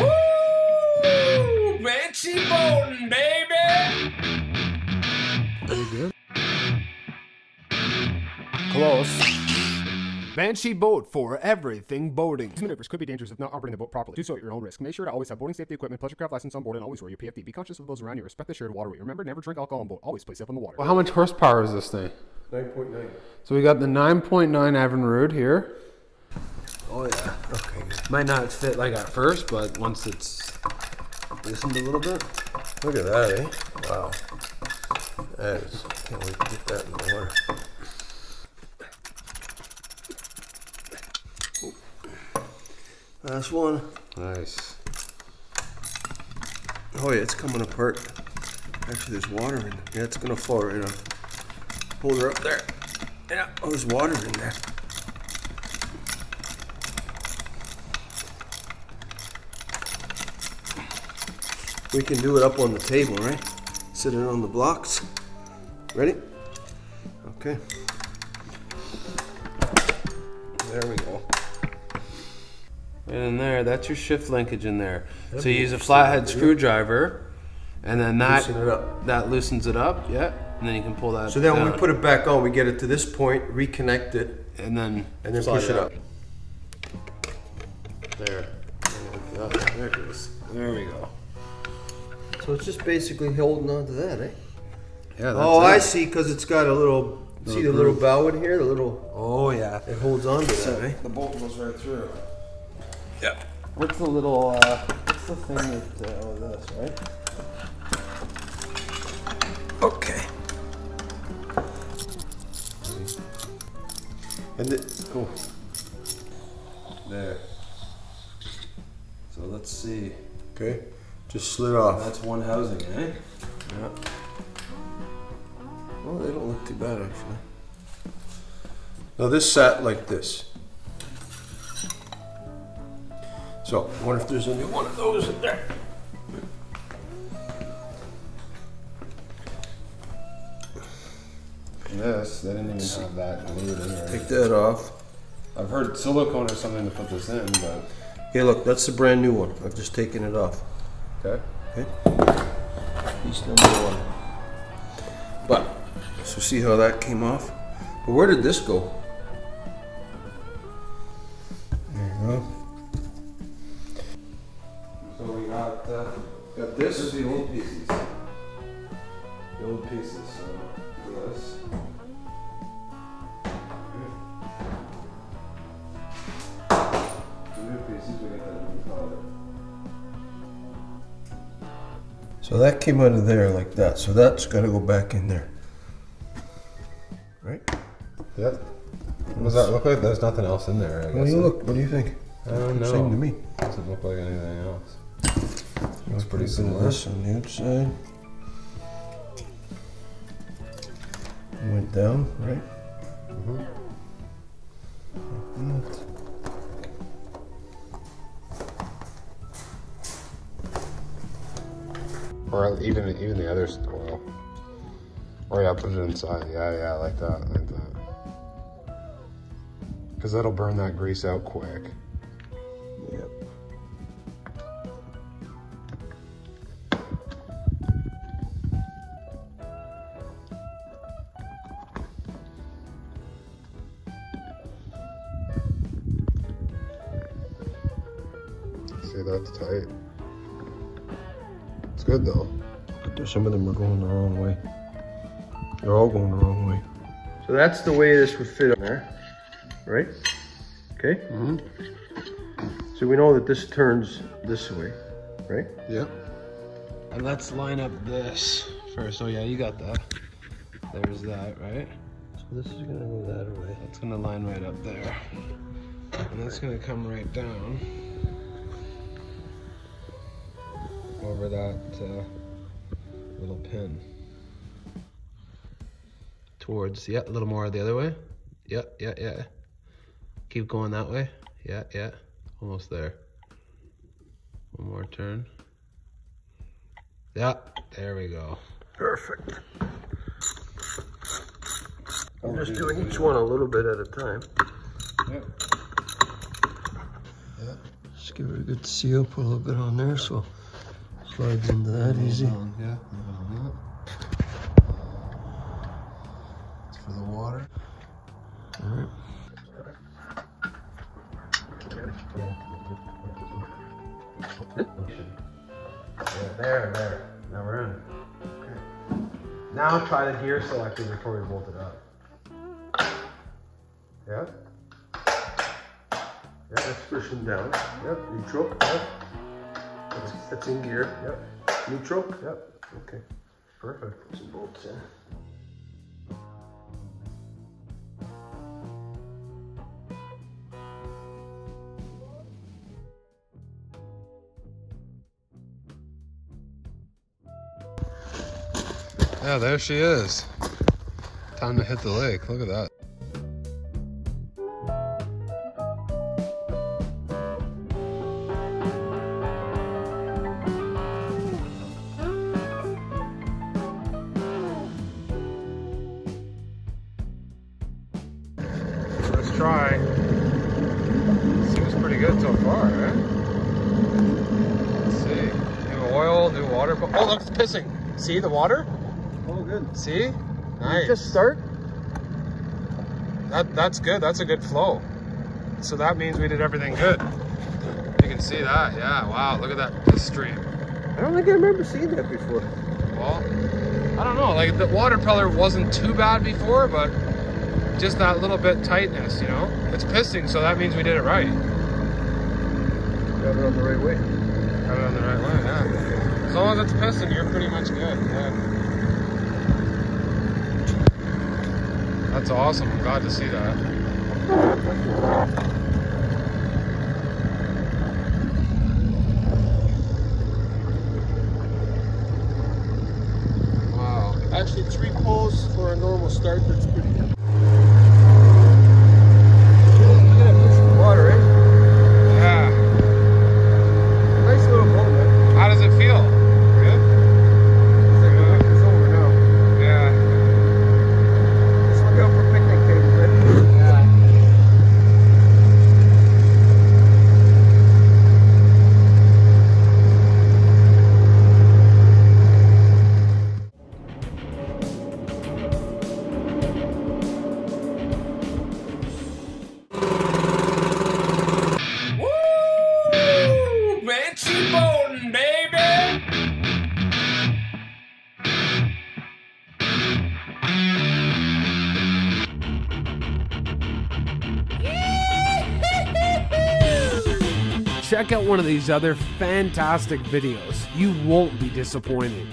Woo! Banshee boating, baby! Very good. Close. Banshee boat for everything boating. These maneuvers could be dangerous if not operating the boat properly. Do so at your own risk. Make sure to always have boating safety equipment, pleasure craft license on board, and always wear your PFD. Be conscious of those around you. Respect the shared waterway. Remember, never drink alcohol on boat. Always play safe on the water. Well, how much horsepower is this thing? 9.9. So we got the 9.9 Evinrude here. Oh yeah. Okay. Good. Might not fit like at first, but once it's loosened a little bit. Look at that, eh? Wow. That is. Can't wait to get that in the water. Last one. Nice. Oh yeah, it's coming apart. Actually, there's water in. There. Yeah, it's gonna fall right off. Hold her up there. Yeah. Oh, there's water in there. We can do it up on the table, right? Sitting on the blocks. Ready? Okay. There we go. Right in there, that's your shift linkage in there. so you use a flathead screwdriver, and then that Loosen it up. that loosens it up. Yeah, and then you can pull that. So then when we put it back on, we get it to this point, reconnect it, and then and then push it up. There. There, there it goes. There we go. So it's just basically holding on to that, eh? Yeah. That's Oh, it. I see, because it's got a little, see the little bow in here, the little, Oh yeah. it holds on to that, eh? The bolt goes right through. Yeah. What's the little? Uh, what's the thing that? Uh, oh, this right? Okay. And the, Cool. There. So let's see. okay, just slid off. That's one housing, eh? Yeah. Oh, they don't look too bad actually. Now this sat like this. So, I wonder if there's a new one of those in there. This, they didn't even have that glued in there. Take that off. I've heard silicone or something to put this in, but Hey, look, that's the brand new one. I've just taken it off. Okay. Okay. Piece number one. But, so see how that came off? But where did this go? There you go. So we got uh, Got this this. is the old pieces. The old pieces. So this. So that came out of there like that. So that's got to go back in there. Right? Yep. What does that look like? There's nothing else in there, I guess. Well, you look. What do you think? I don't know. Same to me. Doesn't look like anything else. Looks pretty Open similar. This on the outside. Went down, right? Mm-hmm. Like Or even even the other Well. Or yeah, put it inside. Yeah, yeah, like that, like that. Because that'll burn that grease out quick. Yep. See, that's tight. It's good though. Some of them are going the wrong way. They're all going the wrong way. So that's the way this would fit in there, right? Okay. Mm-hmm. So we know that this turns this way, right? Yep. And let's line up this first. Oh yeah, you got that. There's that, right? So this is gonna go that way. That's gonna line right up there. And that's gonna come right down. Over that uh, little pin. Towards, yeah, a little more the other way. Yeah, yeah, yeah. Keep going that way. Yeah, yeah. Almost there. One more turn. Yeah, there we go. Perfect. I'm just doing each one a little bit at a time. Yeah. Yep. Just give it a good seal, put a little bit on there so it slides into that easy. Yeah, It's for the water. All right. Yeah, there, there. Now we're in. Okay. Now try the gear selector before we bolt it up. Yeah. Yeah, that's pushing down. Yep, neutral. Yep. That's, that's in gear. Yep. Neutral. Yep. Okay. Perfect. Put some bolts in. Yeah, there she is. Time to hit the lake. Look at that. Try. Seems pretty good so far, eh? Let's see. New oil, new water. Oh, look, it's pissing. See the water? Oh, good. See? Nice. Just start. That that's good. That's a good flow. So that means we did everything good. You can see that. Yeah. Wow. Look at that this stream. I don't think I remember seeing that before. Well, I don't know. Like the water color wasn't too bad before, but just that little bit tightness, you know. It's pissing, so that means we did it right. Got it on the right way. Got it on the right way. Yeah. As long as it's pissing, you're pretty much good. Yeah. That's awesome. I'm glad to see that. Wow. Actually, three pulls for a normal start. That's pretty good. Check out one of these other fantastic videos. You won't be disappointed.